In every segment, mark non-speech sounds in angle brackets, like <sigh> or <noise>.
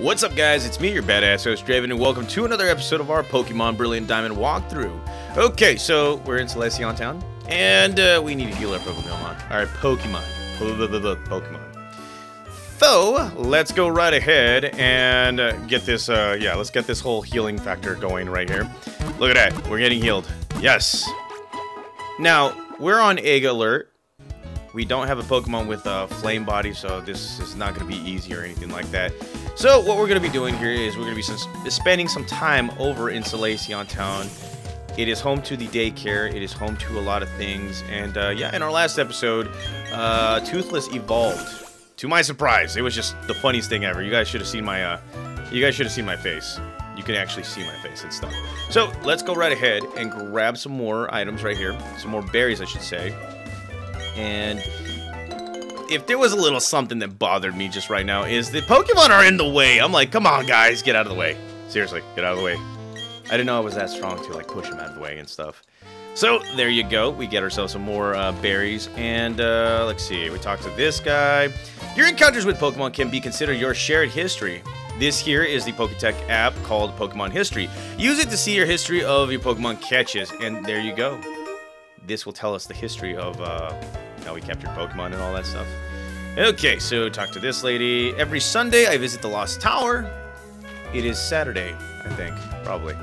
What's up, guys? It's me, your badass host, Draven, and welcome to another episode of our Pokemon Brilliant Diamond walkthrough. Okay, so we're in Solaceon Town, and uh, we need to heal our Pokemon. Alright, Pokemon. Pokemon. So, let's go right ahead and uh, get this, uh, yeah, let's get this whole healing factor going right here. Look at that. We're getting healed. Yes. Now, we're on Egg Alert. We don't have a Pokemon with a flame body, so this is not going to be easy or anything like that. So what we're going to be doing here is we're going to be spending some time over in Solaceon Town. It is home to the daycare. It is home to a lot of things. And uh, yeah, in our last episode, uh, Toothless evolved. To my surprise, it was just the funniest thing ever. You guys should have seen my, uh, you guys should have seen my face. You can actually see my face and stuff. So let's go right ahead and grab some more items right here. Some more berries, I should say. And if there was a little something that bothered me just right now is the Pokemon are in the way. I'm like, come on, guys, get out of the way. Seriously, get out of the way. I didn't know I was that strong to like push them out of the way and stuff. So there you go. We get ourselves some more uh, berries. And uh, let's see. We talked to this guy. Your encounters with Pokemon can be considered your shared history. This here is the Poketch app called Pokemon History. Use it to see your history of your Pokemon catches. And there you go this will tell us the history of uh, how we captured Pokemon and all that stuff. Okay, so talk to this lady. Every Sunday, I visit the Lost Tower. It is Saturday, I think, probably.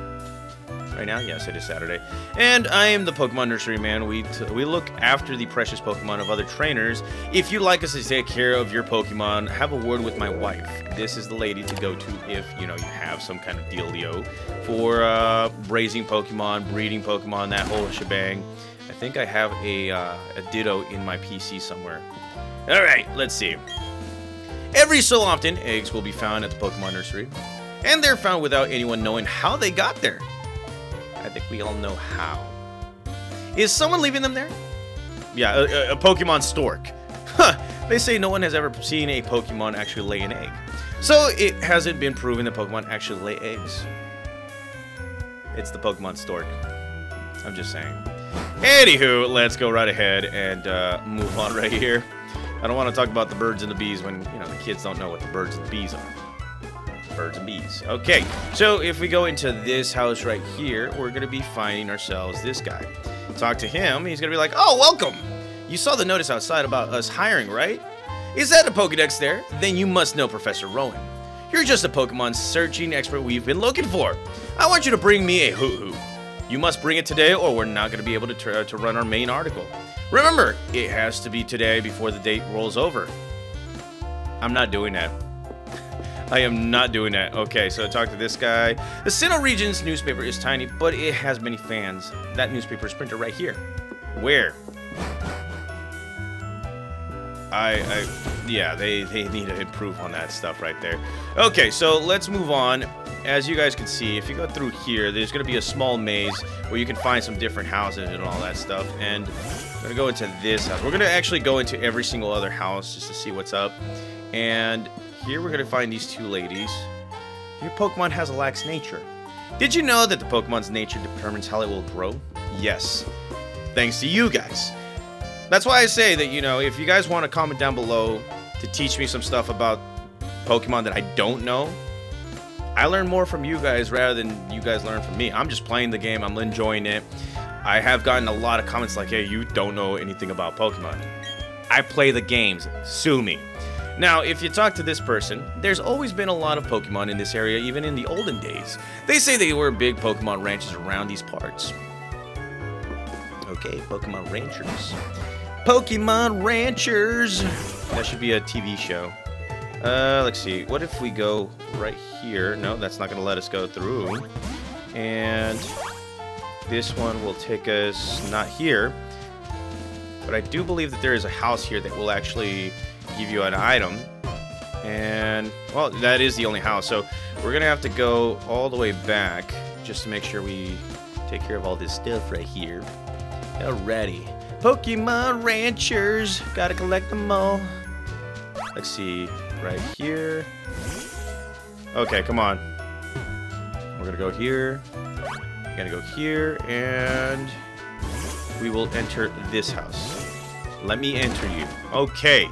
Right now, yes, it is Saturday. And I am the Pokemon Nursery Man. We we look after the precious Pokemon of other trainers. If you'd like us to take care of your Pokemon, have a word with my wife. This is the lady to go to if, you know, you have some kind of dealio for uh, raising Pokemon, breeding Pokemon, that whole shebang think I have a, uh, a Ditto in my PC somewhere. Alright, let's see. Every so often, eggs will be found at the Pokemon Nursery, and they're found without anyone knowing how they got there. I think we all know how. Is someone leaving them there? Yeah, a, a Pokemon stork. Huh, they say no one has ever seen a Pokemon actually lay an egg. So it hasn't been proven that Pokemon actually lay eggs. It's the Pokemon stork. I'm just saying. Anywho, let's go right ahead and uh, move on right here. I don't want to talk about the birds and the bees when, you know, the kids don't know what the birds and the bees are. Birds and bees. Okay, so if we go into this house right here, we're going to be finding ourselves this guy. Talk to him, he's going to be like, Oh, welcome! You saw the notice outside about us hiring, right? Is that a Pokedex there? Then you must know Professor Rowan. You're just a Pokemon searching expert we've been looking for. I want you to bring me a hoo-hoo. You must bring it today or we're not going to be able to, uh, to run our main article. Remember, it has to be today before the date rolls over. I'm not doing that. <laughs> I am not doing that. Okay, so I talked to this guy. The Sinnoh Region's newspaper is tiny, but it has many fans. That newspaper is printed right here. Where? I, I, yeah, they, they need to improve on that stuff right there. Okay, so let's move on as you guys can see, if you go through here, there's going to be a small maze where you can find some different houses and all that stuff. And we're going to go into this house. We're going to actually go into every single other house just to see what's up. And here we're going to find these two ladies. Your Pokemon has a lax nature. Did you know that the Pokemon's nature determines how it will grow? Yes. Thanks to you guys. That's why I say that, you know, if you guys want to comment down below to teach me some stuff about Pokemon that I don't know, I learn more from you guys rather than you guys learn from me. I'm just playing the game. I'm enjoying it. I have gotten a lot of comments like, hey, you don't know anything about Pokemon. I play the games. Sue me. Now, if you talk to this person, there's always been a lot of Pokemon in this area, even in the olden days. They say they were big Pokemon ranches around these parts. Okay, Pokemon Ranchers. Pokemon Ranchers! That should be a TV show. Uh, let's see. What if we go right here? No, that's not going to let us go through. And this one will take us not here. But I do believe that there is a house here that will actually give you an item. And, well, that is the only house. So we're going to have to go all the way back just to make sure we take care of all this stuff right here. Alrighty. Pokemon Ranchers. Gotta collect them all. Let's see right here. Okay, come on. We're gonna go here. We're gonna go here, and we will enter this house. Let me enter you. Okay.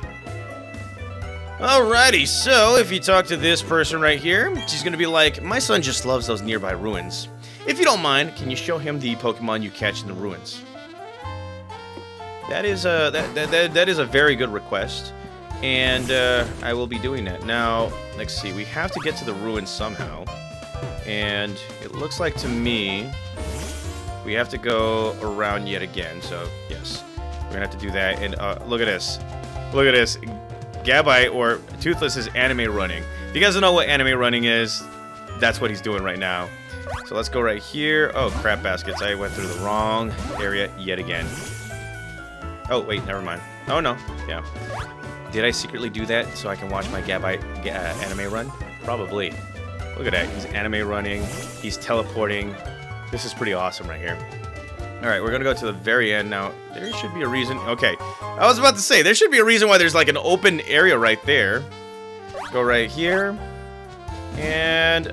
Alrighty, so if you talk to this person right here, she's gonna be like, My son just loves those nearby ruins. If you don't mind, can you show him the Pokemon you catch in the ruins? That is a that that, that, that is a very good request, and uh, I will be doing that. Now, let's see. We have to get to the ruins somehow, and it looks like to me we have to go around yet again. So yes, we're gonna have to do that. And uh, look at this. Look at this. Gabite or Toothless is anime running. If you guys don't know what anime running is, that's what he's doing right now. So let's go right here. Oh, crap baskets. I went through the wrong area yet again. Oh, wait, never mind. Oh, no. Yeah. Did I secretly do that so I can watch my Gabite uh, anime run? Probably. Look at that. He's anime running. He's teleporting. This is pretty awesome right here. Alright, we're gonna go to the very end now. There should be a reason. Okay, I was about to say, there should be a reason why there's like an open area right there. Go right here. And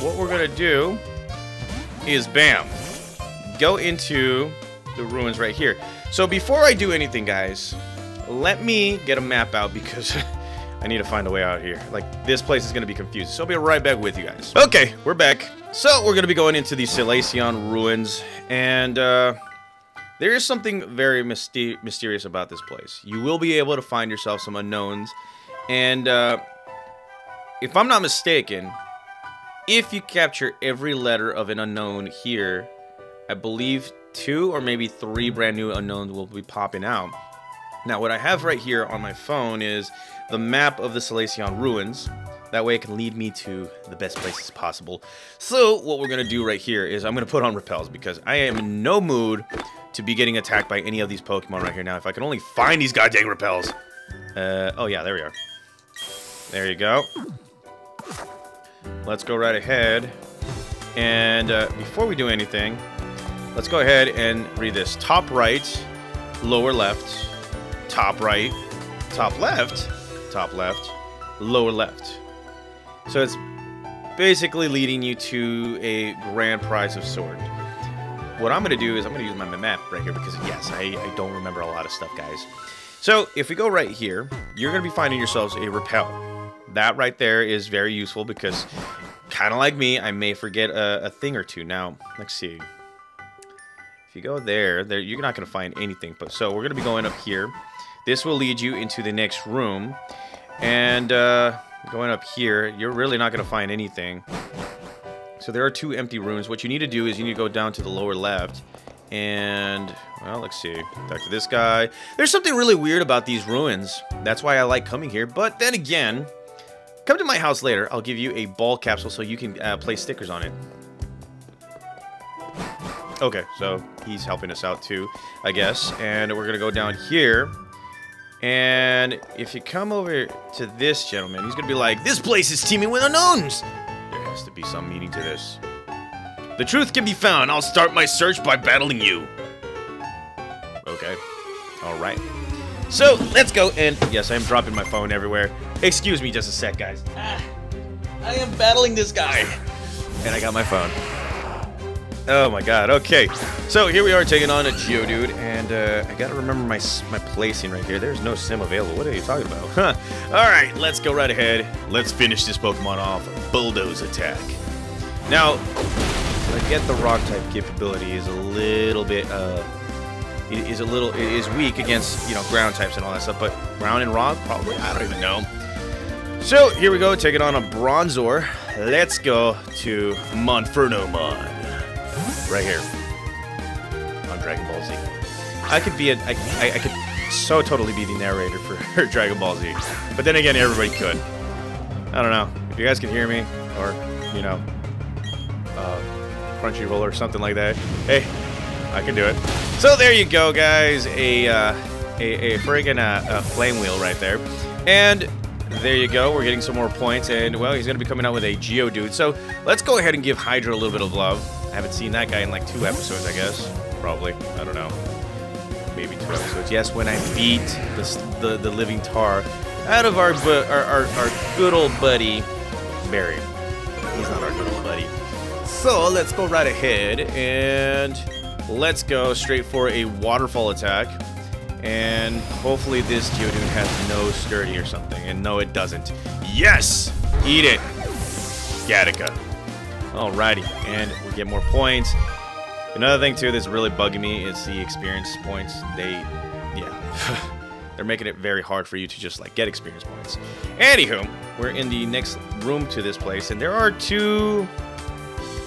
what we're gonna do is, bam, go into the ruins right here. So before I do anything, guys, let me get a map out because <laughs> I need to find a way out here. Like, this place is going to be confusing. So I'll be right back with you guys. Okay, we're back. So we're going to be going into the Solaceon ruins. And uh, there is something very myster mysterious about this place. You will be able to find yourself some Unowns. And uh, if I'm not mistaken, if you capture every letter of an Unown here, I believe two or maybe three brand new Unowns will be popping out. Now, what I have right here on my phone is the map of the Solaceon ruins. That way it can lead me to the best places possible. So, what we're to do right here is I'm to put on repels because I am in no mood to be getting attacked by any of these Pokemon right here now. If I can only find these goddamn repels. Uh, oh yeah, there we are. There you go. Let's go right ahead. And uh, before we do anything, let's go ahead and read this. Top right, lower left, top right, top left, top left, lower left. So it's basically leading you to a grand prize of sword. What I'm going to do is I'm going to use my map right here because, yes, I, I don't remember a lot of stuff, guys. So if we go right here, you're going to be finding yourselves a repel. That right there is very useful because, kind of like me, I may forget a, a thing or two. Now, let's see. If you go there, there you're not going to find anything. But So we're going to be going up here. This will lead you into the next room. And uh, going up here, you're really not going to find anything. So there are two empty rooms. What you need to do is you need to go down to the lower left. And, well, let's see. Back to this guy. There's something really weird about these ruins. That's why I like coming here. But then again, come to my house later. I'll give you a ball capsule so you can uh, place stickers on it. Okay, so he's helping us out too, I guess. And we're going to go down here. And if you come over to this gentleman, he's going to be like, This place is teeming with Unowns! There has to be some meaning to this. The truth can be found. I'll start my search by battling you. Okay. Alright. So, let's go. And yes, I am dropping my phone everywhere. Excuse me just a sec, guys. Ah, I am battling this guy. And I got my phone. Oh my god, okay. So here we are taking on a Geodude, and uh, I gotta remember my my placing right here. There's no sim available. What are you talking about? Huh. Alright, let's go right ahead. Let's finish this Pokemon off. Bulldoze attack. Now, I get the rock type capability is a little bit, uh, is a little, is weak against, you know, ground types and all that stuff, but ground and rock, probably, I don't even know. So, here we go, taking on a Bronzor. Let's go to Monferno Mon right here on Dragon Ball Z. I could be a, I, I, I could so totally be the narrator for <laughs> Dragon Ball Z, but then again, everybody could. I don't know if you guys can hear me, or you know, uh, Crunchyroll or something like that. Hey, I can do it. So there you go, guys. A uh, a, a friggin' uh, a flame wheel right there, and there you go. We're getting some more points, and well, he's gonna be coming out with a Geodude. So let's go ahead and give Hydra a little bit of love. I haven't seen that guy in like two episodes, I guess. Probably. I don't know. Maybe two episodes. Yes, when I beat the, the, the living tar out of our, our, our, our good old buddy, Barry. He's not our good old buddy. So let's go right ahead and let's go straight for a waterfall attack. And hopefully this Geodude has no sturdy or something. And no, it doesn't. Yes! Eat it! Gattaca. Alrighty, and we get more points. Another thing too that's really bugging me is the experience points. They, yeah, <laughs> they're making it very hard for you to just like get experience points. Anywho, we're in the next room to this place, and there are two.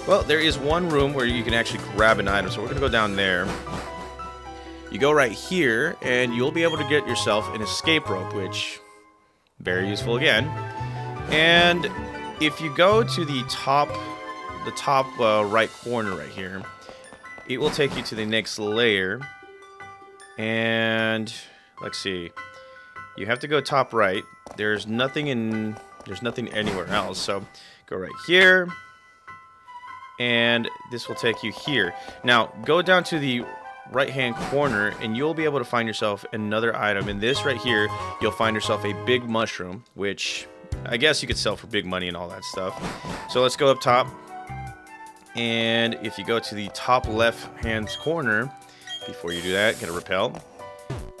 Well, there is one room where you can actually grab an item, so we're gonna go down there. You go right here, and you'll be able to get yourself an escape rope, which very useful again. And if you go to the top, the top uh, right corner right here, it will take you to the next layer. And let's see, you have to go top right. There's nothing in, there's nothing anywhere else. So go right here, and this will take you here. Now go down to the right hand corner and you'll be able to find yourself another item. In this right here, you'll find yourself a big mushroom, which I guess you could sell for big money and all that stuff. So let's go up top. And if you go to the top left hand corner, before you do that, get a repel.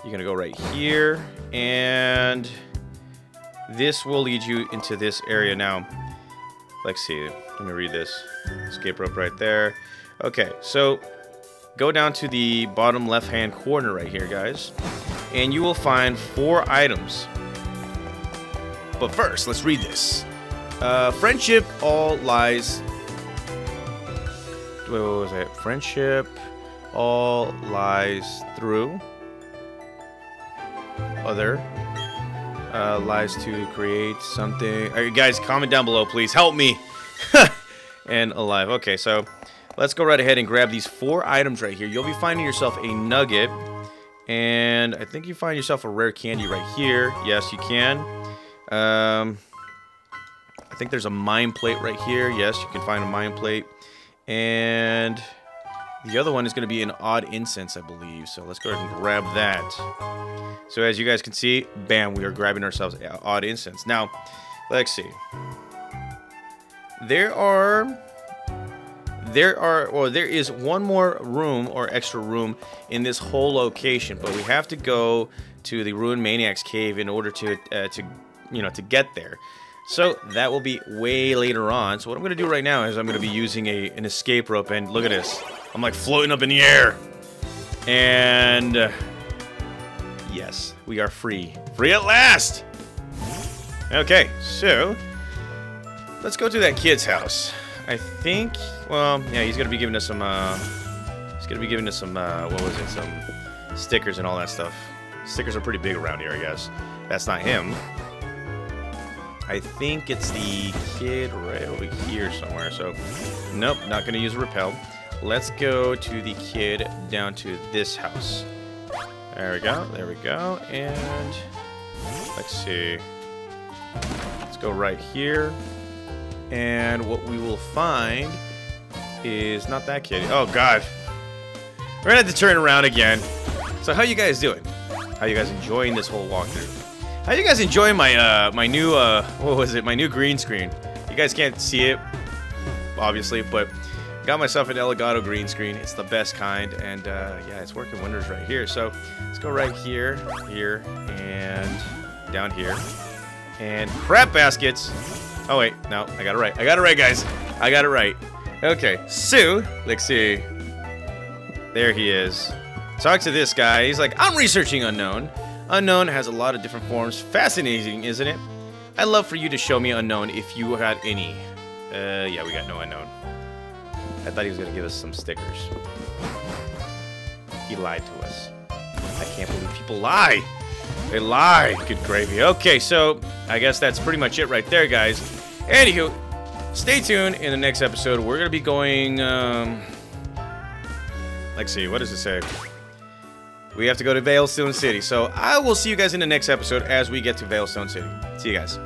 You're gonna go right here and this will lead you into this area now. Let's see, let me read this. Escape rope right there. Okay, so go down to the bottom left hand corner right here, guys, and you will find four items. But first, let's read this. Uh, friendship all lies. What was it? Friendship all lies through. Other uh, lies to create something. Right, guys, comment down below, please. Help me. <laughs> and alive. Okay, so let's go right ahead and grab these four items right here. You'll be finding yourself a nugget. And I think you find yourself a rare candy right here. Yes, you can. Um, I think there's a mind plate right here. Yes, you can find a mind plate. And the other one is going to be an odd incense, I believe. So let's go ahead and grab that. So as you guys can see, bam, we are grabbing ourselves odd incense. Now, let's see. There are there are or there is one more room or extra room in this whole location but we have to go to the ruined maniacs cave in order to uh, to you know to get there. So that will be way later on. So what i'm going to do right now is i'm going to be using a an escape rope and look at this. I'm like floating up in the air. And uh, yes we are free. Free at last! Okay so let's go to that kid's house I think, well, yeah, he's gonna be giving us some, uh, he's gonna be giving us some, uh, what was it, some stickers and all that stuff. Stickers are pretty big around here, I guess. That's not him. I think it's the kid right over here somewhere, so, nope, not gonna use a repel. Let's go to the kid down to this house. There we go, there we go, and let's see. Let's go right here. And what we will find is not that kid. Oh god. We're gonna have to turn around again. So how you guys doing? How you guys enjoying this whole walkthrough? How you guys enjoying my uh my new uh what was it? My new green screen. You guys can't see it obviously, but got myself an Elgato green screen. It's the best kind and uh yeah, it's working wonders right here. So let's go right here, here, and down here. And crap baskets. Oh, wait. No, I got it right. I got it right, guys. I got it right. Okay, so, let's see. There he is. Talk to this guy. He's like, I'm researching Unown. Unown has a lot of different forms. Fascinating, isn't it? I'd love for you to show me Unown if you had any. Uh, yeah, we got no Unown. I thought he was going to give us some stickers. He lied to us. I can't believe people lie. They lie. Good gravy. Okay, so I guess that's pretty much it right there, guys. Anywho, stay tuned. In the next episode, we're going to be going... Um, let's see, what does it say? We have to go to Veilstone City. So I will see you guys in the next episode as we get to Veilstone City. See you guys.